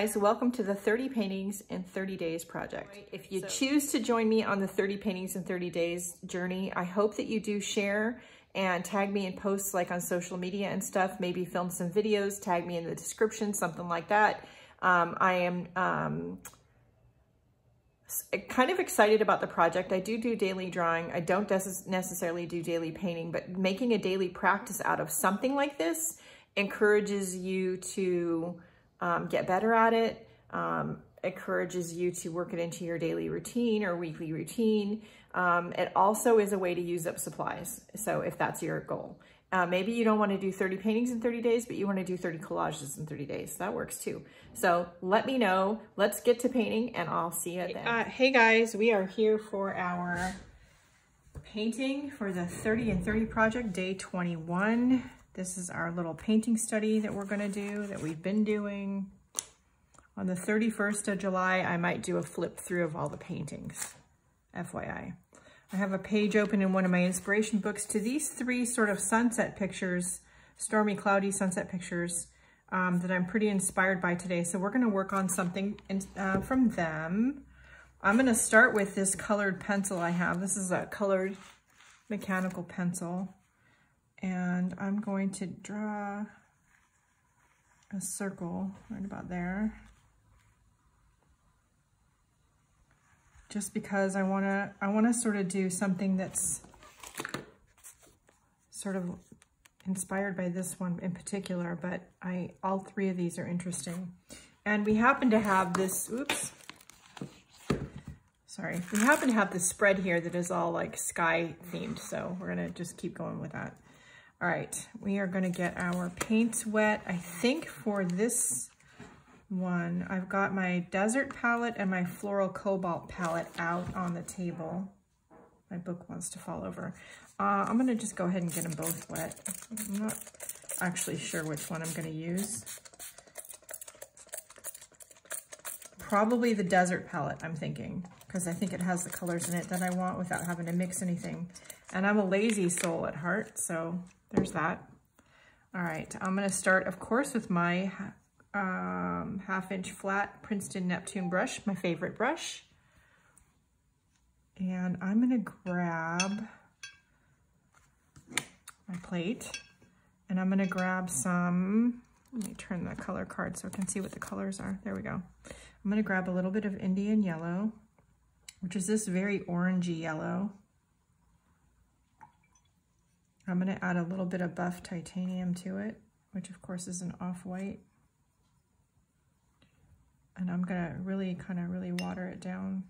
guys, welcome to the 30 Paintings in 30 Days project. If you so, choose to join me on the 30 Paintings in 30 Days journey, I hope that you do share and tag me in posts like on social media and stuff, maybe film some videos, tag me in the description, something like that. Um, I am um, kind of excited about the project. I do do daily drawing. I don't necessarily do daily painting, but making a daily practice out of something like this encourages you to um, get better at it, um, encourages you to work it into your daily routine or weekly routine. Um, it also is a way to use up supplies. So if that's your goal. Uh, maybe you don't want to do 30 paintings in 30 days, but you want to do 30 collages in 30 days. That works too. So let me know. Let's get to painting and I'll see you then. Uh, hey guys, we are here for our painting for the 30 and 30 project, day 21. This is our little painting study that we're gonna do, that we've been doing. On the 31st of July, I might do a flip through of all the paintings, FYI. I have a page open in one of my inspiration books to these three sort of sunset pictures, stormy, cloudy sunset pictures um, that I'm pretty inspired by today. So we're gonna work on something in, uh, from them. I'm gonna start with this colored pencil I have. This is a colored mechanical pencil and I'm going to draw a circle right about there. Just because I want to I want to sort of do something that's sort of inspired by this one in particular, but I all three of these are interesting. And we happen to have this, oops, sorry. We happen to have this spread here that is all like sky themed, so we're gonna just keep going with that. All right, we are gonna get our paints wet. I think for this one, I've got my desert palette and my floral cobalt palette out on the table. My book wants to fall over. Uh, I'm gonna just go ahead and get them both wet. I'm not actually sure which one I'm gonna use. Probably the desert palette, I'm thinking, because I think it has the colors in it that I want without having to mix anything. And I'm a lazy soul at heart, so there's that. All right, I'm gonna start, of course, with my um, half inch flat Princeton Neptune brush, my favorite brush. And I'm gonna grab my plate and I'm gonna grab some, let me turn the color card so I can see what the colors are. There we go. I'm gonna grab a little bit of Indian yellow, which is this very orangey yellow. I'm to add a little bit of buff titanium to it, which of course is an off-white. And I'm to really kind of really water it down.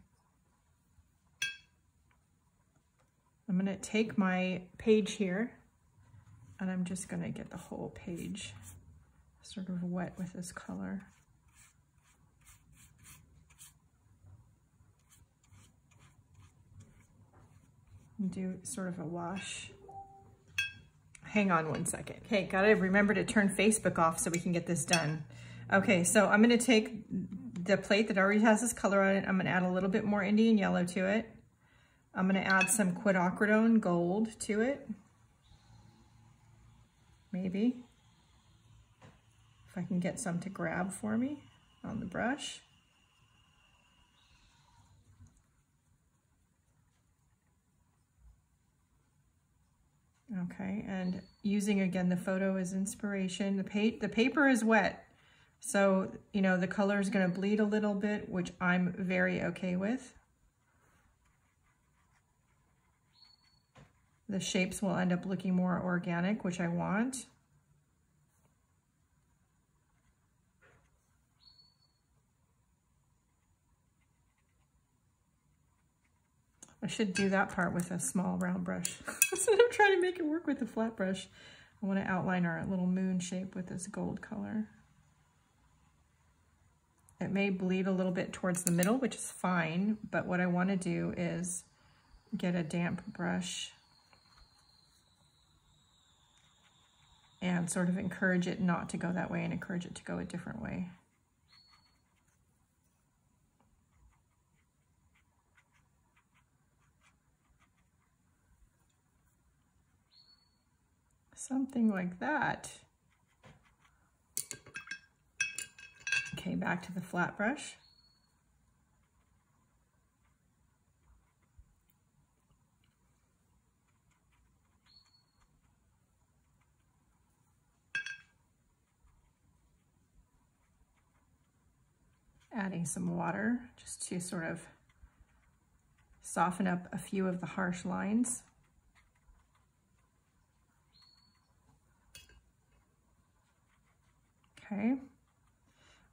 I'm to take my page here and I'm just to get the whole page sort of wet with this color. Do sort of a wash hang on one second. Okay, gotta remember to turn Facebook off so we can get this done. Okay, so I'm gonna take the plate that already has this color on it. I'm gonna add a little bit more Indian yellow to it. I'm gonna add some quinacridone gold to it. Maybe. If I can get some to grab for me on the brush. Okay, and using again the photo as inspiration. The, pa the paper is wet, so you know the color is going to bleed a little bit, which I'm very okay with. The shapes will end up looking more organic, which I want. I should do that part with a small round brush. Instead of trying to make it work with a flat brush, I want to outline our little moon shape with this gold color. It may bleed a little bit towards the middle, which is fine, but what I want to do is get a damp brush and sort of encourage it not to go that way and encourage it to go a different way. Something like that. Okay, back to the flat brush. Adding some water just to sort of soften up a few of the harsh lines. Okay.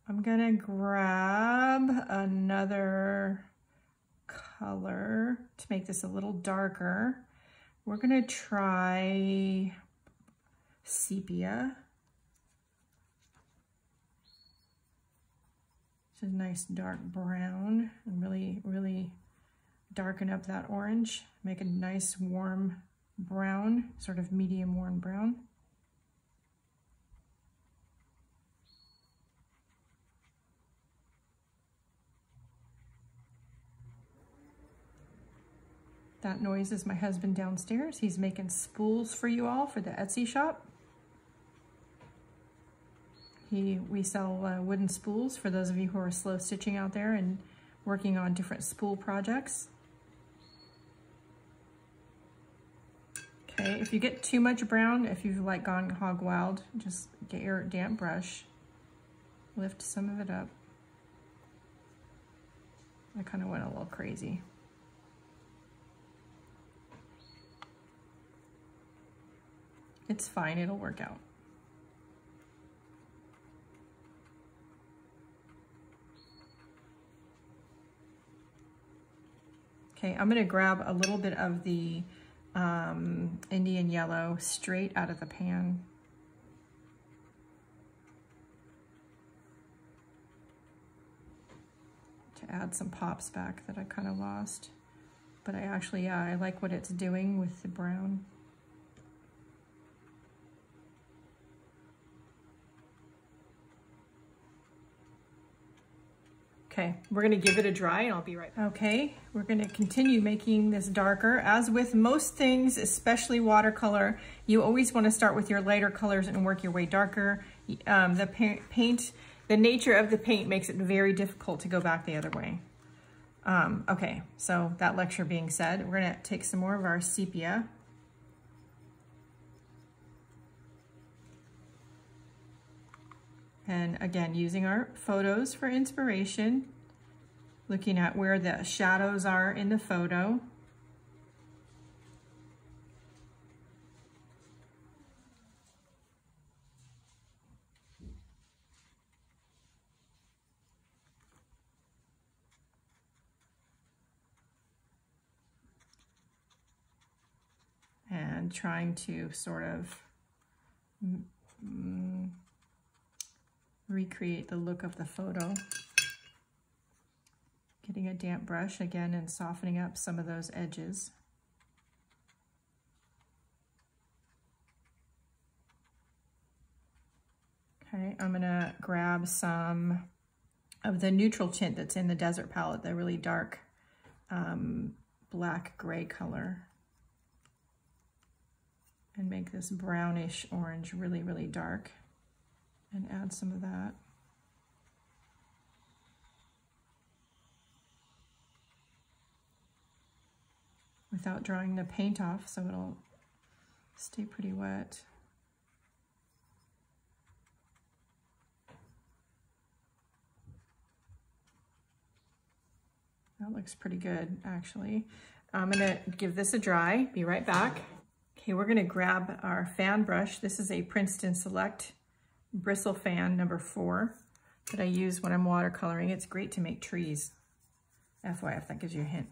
I'm gonna grab another color to make this a little darker. We're gonna try sepia. It's a nice dark brown and really, really darken up that orange. Make a nice warm brown, sort of medium warm brown. That noise is my husband downstairs. He's making spools for you all for the Etsy shop. He, we sell uh, wooden spools for those of you who are slow stitching out there and working on different spool projects. Okay, if you get too much brown, if you've like gone hog wild, just get your damp brush, lift some of it up. I kind of went a little crazy. It's fine, it'll work out. Okay, I'm gonna grab a little bit of the um, Indian yellow straight out of the pan. To add some pops back that I kind of lost. But I actually, yeah, I like what it's doing with the brown. Okay, we're gonna give it a dry and I'll be right back. Okay, we're gonna continue making this darker. As with most things, especially watercolor, you always wanna start with your lighter colors and work your way darker. Um, the paint, the nature of the paint makes it very difficult to go back the other way. Um, okay, so that lecture being said, we're gonna take some more of our sepia And again, using our photos for inspiration, looking at where the shadows are in the photo. And trying to sort of recreate the look of the photo. Getting a damp brush again and softening up some of those edges. Okay, I'm gonna grab some of the neutral tint that's in the Desert palette, the really dark um, black gray color and make this brownish orange really, really dark and add some of that. Without drying the paint off so it'll stay pretty wet. That looks pretty good, actually. I'm gonna give this a dry, be right back. Okay, we're gonna grab our fan brush. This is a Princeton Select bristle fan number four that I use when I'm watercoloring. It's great to make trees. FYI, if that gives you a hint.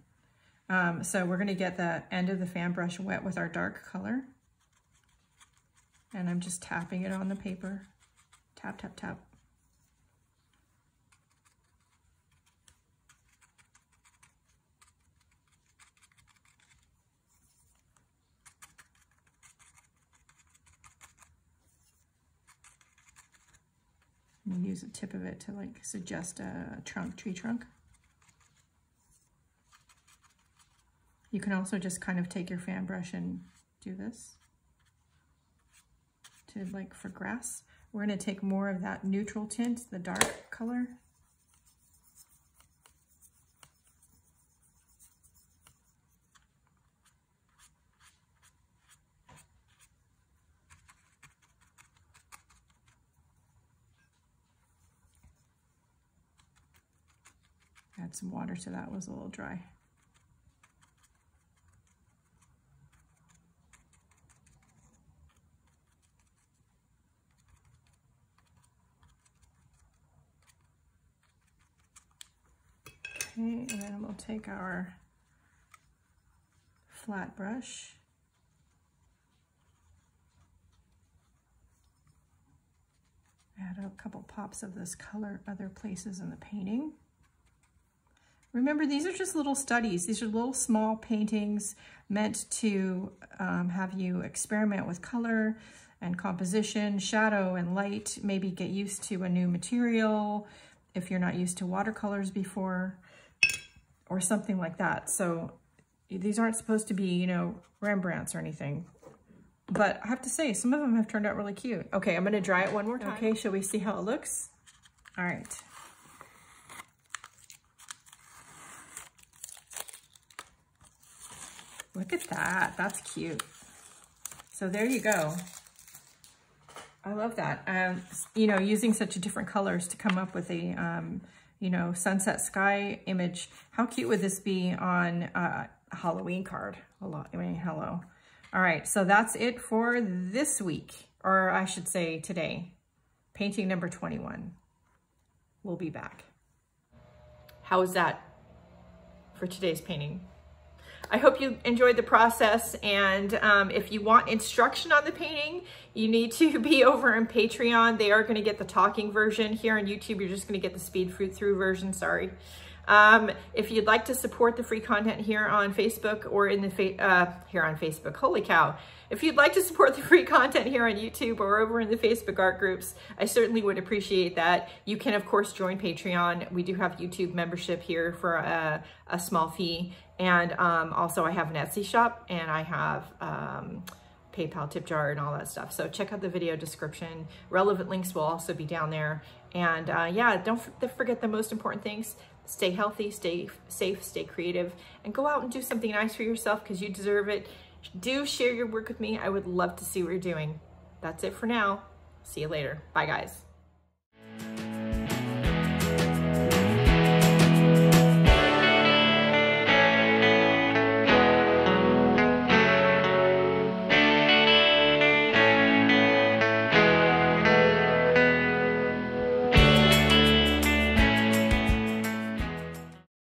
Um, so we're gonna get the end of the fan brush wet with our dark color. And I'm just tapping it on the paper. Tap, tap, tap. Use the tip of it to like suggest a trunk, tree trunk. You can also just kind of take your fan brush and do this to like for grass. We're gonna take more of that neutral tint, the dark color, Add some water to that, was a little dry. Okay, and then we'll take our flat brush. Add a couple pops of this color other places in the painting. Remember, these are just little studies. These are little small paintings meant to um, have you experiment with color and composition, shadow and light, maybe get used to a new material if you're not used to watercolors before or something like that. So these aren't supposed to be, you know, Rembrandts or anything. But I have to say, some of them have turned out really cute. Okay, I'm going to dry it one more time. Okay, shall we see how it looks? All right. Look at that. That's cute. So there you go. I love that. Um, you know, using such a different colors to come up with a, um, you know, sunset sky image. How cute would this be on uh, a Halloween card? Hello, I mean, hello. All right, so that's it for this week, or I should say today. Painting number 21. We'll be back. How was that for today's painting? I hope you enjoyed the process and um, if you want instruction on the painting, you need to be over on Patreon. They are gonna get the talking version. Here on YouTube, you're just gonna get the speed through version, sorry. Um, if you'd like to support the free content here on Facebook or in the, uh, here on Facebook, holy cow. If you'd like to support the free content here on YouTube or over in the Facebook art groups, I certainly would appreciate that. You can, of course, join Patreon. We do have YouTube membership here for a, a small fee. And um, also I have an Etsy shop and I have um, PayPal tip jar and all that stuff. So check out the video description. Relevant links will also be down there. And uh, yeah, don't forget the most important things stay healthy, stay safe, stay creative, and go out and do something nice for yourself because you deserve it. Do share your work with me. I would love to see what you're doing. That's it for now. See you later. Bye, guys.